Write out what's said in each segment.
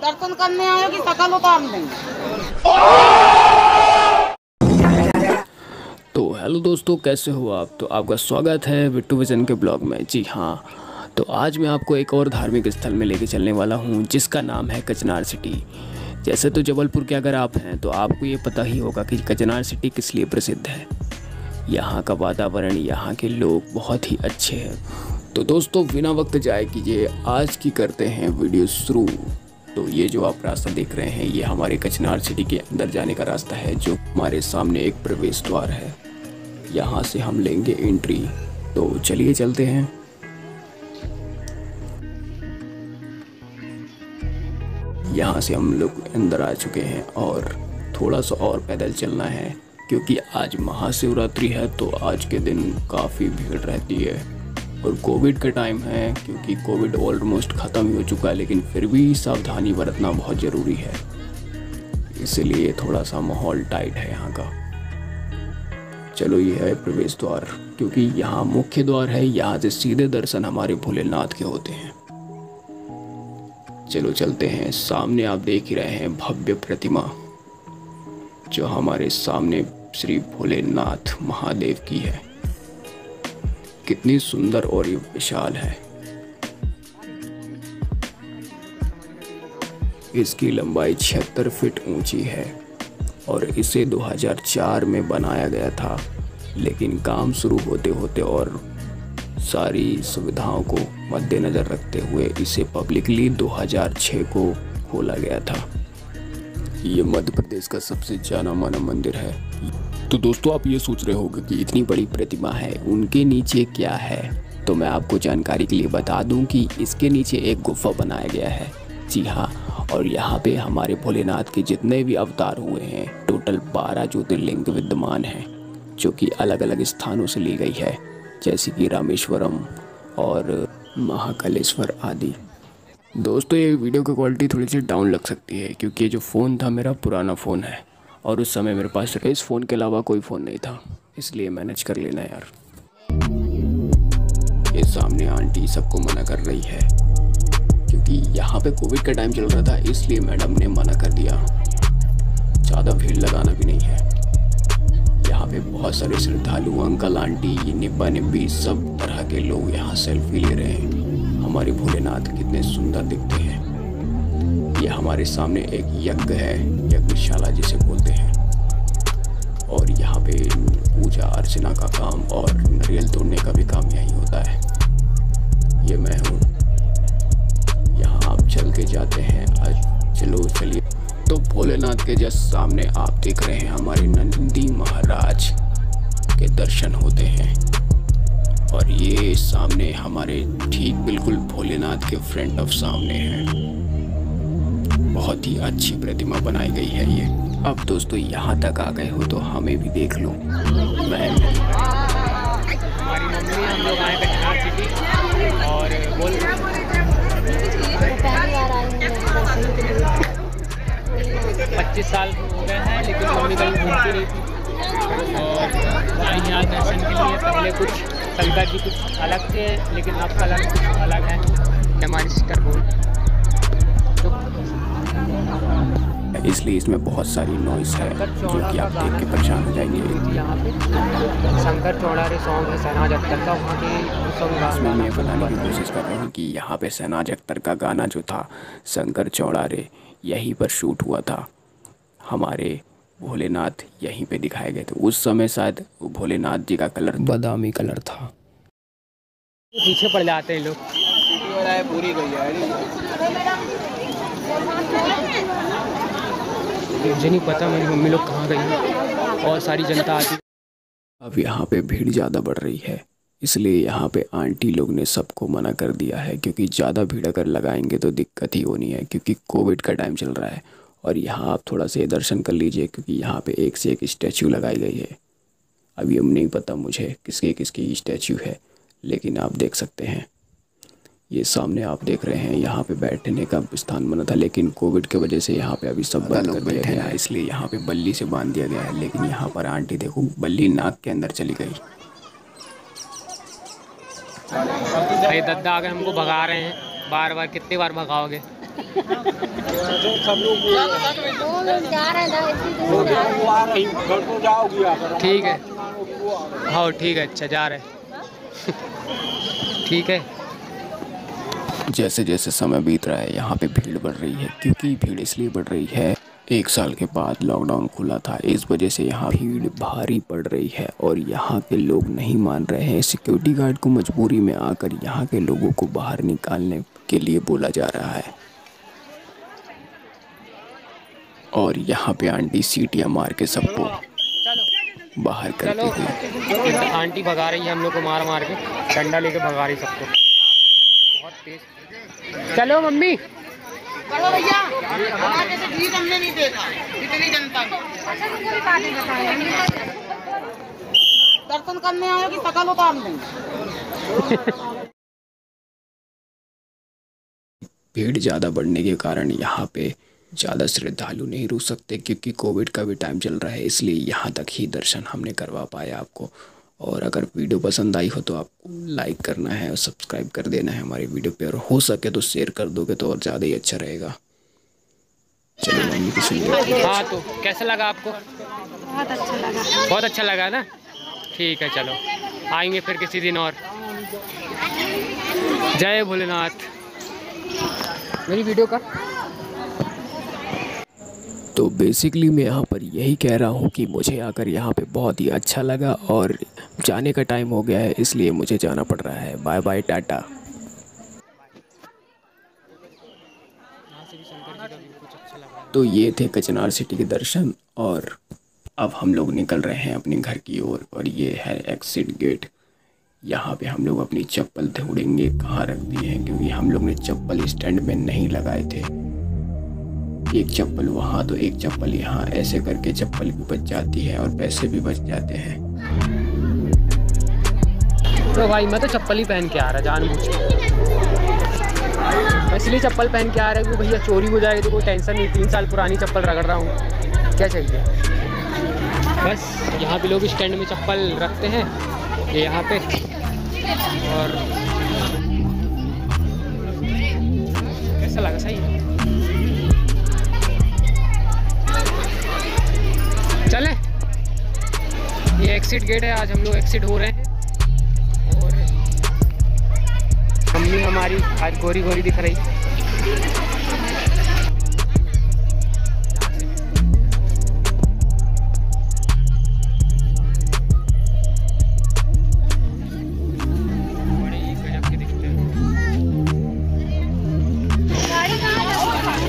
दर्शन करने आए कि शकल उतार लेंगे तो हेलो दोस्तों, कैसे हो आप? तो आपका स्वागत है विट्टू विजन के ब्लॉग में। जी हाँ तो आज मैं आपको एक और धार्मिक स्थल में लेके चलने वाला हूँ, जिसका नाम है कचनार सिटी। जैसे तो जबलपुर के अगर आप हैं तो आपको ये पता ही होगा कि कचनार सिटी किस लिए प्रसिद्ध है। यहाँ का वातावरण, यहाँ के लोग बहुत ही अच्छे हैं। तो दोस्तों, बिना वक्त जाए कीजिए आज की करते हैं वीडियो शुरू। तो ये जो आप रास्ता देख रहे हैं, ये हमारे कचनार सिटी के अंदर जाने का रास्ता है, जो हमारे सामने एक प्रवेश द्वार है। यहाँ से हम लेंगे एंट्री। तो चलिए चलते हैं। यहाँ से हम लोग अंदर आ चुके हैं और थोड़ा सा और पैदल चलना है। क्योंकि आज महाशिवरात्रि है तो आज के दिन काफ़ी भीड़ रहती है। और कोविड का टाइम है, क्योंकि कोविड ऑलमोस्ट ख़त्म ही हो चुका है, लेकिन फिर भी सावधानी बरतना बहुत ज़रूरी है। इसलिए थोड़ा सा माहौल टाइट है यहाँ का। चलो, ये है प्रवेश द्वार, क्योंकि यहाँ मुख्य द्वार है, यहाँ से सीधे दर्शन हमारे भोलेनाथ के होते हैं। चलो, चलते हैं। सामने आप देख ही रहे हैं भव्य प्रतिमा, जो हमारे सामने श्री भोलेनाथ महादेव की है। कितनी सुंदर और ये विशाल है। इसकी लंबाई छिहत्तर फीट ऊँची है और इसे 2004 में बनाया गया था, लेकिन काम शुरू होते होते और सारी सुविधाओं को मद्देनज़र रखते हुए इसे पब्लिकली 2006 को खोला गया था। ये मध्य प्रदेश का सबसे जाना माना मंदिर है। तो दोस्तों, आप ये सोच रहे होंगे कि इतनी बड़ी प्रतिमा है, उनके नीचे क्या है? तो मैं आपको जानकारी के लिए बता दूँ कि इसके नीचे एक गुफा बनाया गया है। जी हाँ और यहाँ पे हमारे भोलेनाथ के जितने भी अवतार हुए हैं, टोटल बारह ज्योतिर्लिंग विद्यमान हैं, जो कि अलग अलग स्थानों से ली गई है, जैसे कि रामेश्वरम और महाकालेश्वर आदि। दोस्तों, ये वीडियो की क्वालिटी थोड़ी सी डाउन लग सकती है, क्योंकि ये जो फ़ोन था मेरा पुराना फ़ोन है, और उस समय मेरे पास इस फ़ोन के अलावा कोई फ़ोन नहीं था, इसलिए मैनेज कर लेना यार। ये सामने आंटी सबको मना कर रही है, क्योंकि यहाँ पे कोविड का टाइम चल रहा था, इसलिए मैडम ने मना कर दिया। ज़्यादा भीड़ लगाना भी नहीं है। यहाँ पे बहुत सारे श्रद्धालु अंकल आंटी निब्बा निब्बी सब तरह के लोग यहाँ सेल्फी ले रहे हैं। हमारे भोलेनाथ कितने सुंदर दिखते हैं। ये हमारे सामने एक यज्ञ है, यज्ञशाला जिसे बोलते हैं। और यहाँ पे पूजा अर्चना का काम और नारियल तोड़ने का भी काम यही होता है। ये मैं हूँ। यहाँ आप चल के जाते हैं। आज चलो, चलिए। तो भोलेनाथ के जस्ट सामने आप देख रहे हैं हमारे नंदी महाराज के दर्शन होते हैं। और ये सामने हमारे ठीक बिल्कुल भोलेनाथ के फ्रंट ऑफ़ सामने है। बहुत ही अच्छी प्रतिमा बनाई गई है ये। अब दोस्तों, यहाँ तक आ गए हो तो हमें भी देख लो। मैं पच्चीस साल हो गए हैं, लेकिन मम्मी कहीं घूमती रही थी और आई यहाँ दर्शन के लिए पहले कुछ शंकर जी कुछ अलग थे लेकिन अब कलर कुछ अलग है। हमारी सिस्टर बोल इसलिए इसमें बहुत सारी नॉइस है जो कि आप देख के परेशान हो जाएँगे। यहाँ पे। शंकर चौड़ारे सॉन्ग है शहनाज अख्तर का वहाँ के इसमें मैं बताने की कोशिश कर रहा हूँ कि यहाँ पे शहनाज अख्तर का गाना जो था शंकर चौड़ारे यहीं पर शूट हुआ था। हमारे भोलेनाथ यहीं पे दिखाए गए थे। उस समय शायद वो भोलेनाथ जी का कलर बादामी कलर था। पीछे पड़ जाते हैं लोग। पूरी गई मुझे नहीं पता मेरी मम्मी लोग कहाँ गई और सारी जनता आती अब यहाँ पे भीड़ ज़्यादा बढ़ रही है। इसलिए यहाँ पे आंटी लोग ने सबको मना कर दिया है। क्योंकि ज़्यादा भीड़ अगर लगाएँगे तो दिक्कत ही होनी है। क्योंकि कोविड का टाइम चल रहा है। और यहाँ आप थोड़ा सा दर्शन कर लीजिए क्योंकि यहाँ पे एक से एक स्टैचू लगाई गई है। अभी हम नहीं पता मुझे किसके किसकी स्टैचू है लेकिन आप देख सकते हैं। ये सामने आप देख रहे हैं यहाँ पे बैठने का स्थान बना था लेकिन कोविड के वजह से यहाँ पे अभी सब बंद कर दिया गया है। इसलिए यहाँ पे बल्ली से बाँध दिया गया है लेकिन यहाँ पर आंटी देखो बल्ली नाक के अंदर चली गई। ये दद्दा आगे हमको भगा रहे हैं बार बार कितनी बार भगाओगे? ठीक है। हाँ ठीक है अच्छा जा रहे। ठीक है। जैसे जैसे समय बीत रहा है, यहाँ पे भीड़ बढ़ रही है, क्योंकि भीड़ इसलिए बढ़ रही है, एक साल के बाद लॉकडाउन खुला था, इस वजह से यहाँ भीड़ भारी पड़ रही है, और यहाँ के लोग नहीं मान रहे हैं। सिक्योरिटी गार्ड को मजबूरी में आकर यहाँ के लोगों को बाहर निकालने के लिए बोला जा रहा है। और यहाँ पे आंटी सीटियाँ मार के सबको चलो बाहर चलो। करती है। आंटी भगा रही है हम लोग को मार मार के। डंडा लेके भगा रही सबको। बहुत तेज। चलो मम्मी। करो भैया। हमारे जैसे भीड़ हमने नहीं देखा। इतनी जनता दर्शन करने आए कि शकल उतार लेंगे भीड़ ज़्यादा बढ़ने के कारण यहाँ पे ज़्यादा श्रद्धालु नहीं रुक सकते क्योंकि कोविड का भी टाइम चल रहा है इसलिए यहाँ तक ही दर्शन हमने करवा पाया आपको। और अगर वीडियो पसंद आई हो तो आपको लाइक करना है और सब्सक्राइब कर देना है हमारी वीडियो पे। और हो सके तो शेयर कर दोगे तो और ज़्यादा ही अच्छा रहेगा। चलो मम्मी की सुनिए हाँ तो कैसा लगा आपको? बहुत अच्छा लगा। बहुत अच्छा लगा ना? ठीक है चलो। आएँगे फिर किसी दिन और। जय भोलेनाथ। मेरी वीडियो का तो बेसिकली मैं यहाँ पर यही कह रहा हूँ कि मुझे आकर यहाँ पे बहुत ही अच्छा लगा और जाने का टाइम हो गया है, इसलिए मुझे जाना पड़ रहा है। बाय बाय टाटा तो ये थे कचनार सिटी के दर्शन और अब हम लोग निकल रहे हैं अपने घर की ओर और ये है एग्जिट गेट यहाँ पे हम लोग अपनी चप्पल ढूंढेंगे, कहाँ रख दिए हैं, क्योंकि हम लोग ने चप्पल स्टैंड में नहीं लगाए थे। एक चप्पल वहाँ तो एक चप्पल यहाँ। ऐसे करके चप्पल भी बच जाती है और पैसे भी बच जाते हैं। तो भाई, मैं तो चप्पल ही पहन के आ रहा जान के। इसलिए चप्पल पहन के आ रहा है भैया चोरी हो जाएगी तो कोई टेंशन नहीं। तीन साल पुरानी चप्पल रगड़ रहा हूँ। क्या चाहिए? बस, यहाँ पे लोग स्टैंड में चप्पल रखते हैं यहाँ पे। और कैसा लगा सही? है एग्जिट गेट है, आज हम लोग एक्सिट हो रहे हैं। और मम्मी हमारी आज गोरी गोरी दिख रही।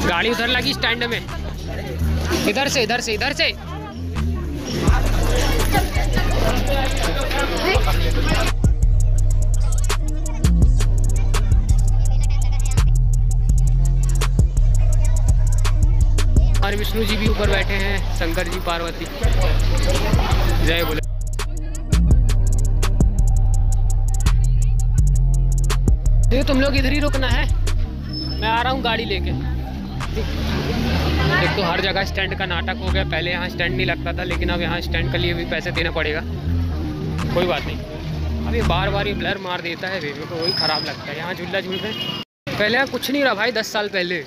गाड़ी उधर लगी स्टैंड में। इधर से इधर से इधर से। विष्णु जी भी ऊपर बैठे हैं, शंकर जी, पार्वती। जय बोले। देखो, तुम लोग इधर ही रुकना है। मैं आ रहा हूँ गाड़ी लेके। एक तो हर जगह स्टैंड का नाटक हो गया। पहले यहाँ स्टैंड नहीं लगता था, लेकिन अब यहाँ स्टैंड के लिए भी पैसे देना पड़ेगा। कोई बात नहीं। अभी बार बार ये ब्लर मार देता है बेबी को वही ख़राब लगता है। यहाँ झूला झूल पहले यहाँ कुछ नहीं रहा भाई, दस साल पहले।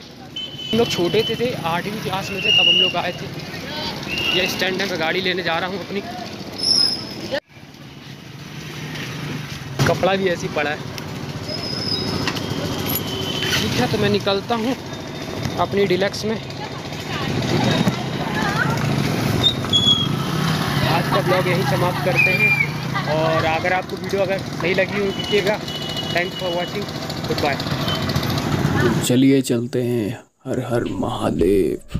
हम लोग छोटे थे, थे आठवीं क्लास में थे तब हम लोग आए थे। ये स्टैंड है मैं गाड़ी लेने जा रहा हूँ अपनी। कपड़ा भी ऐसी पड़ा है। ठीक है तो मैं निकलता हूँ अपनी डिलक्स में। आज का ब्लॉग यही समाप्त करते हैं। और अगर आपको वीडियो अगर सही लगी हो दीजिएगा thanks for watching good bye चलिए चलते हैं। हर हर महादेव।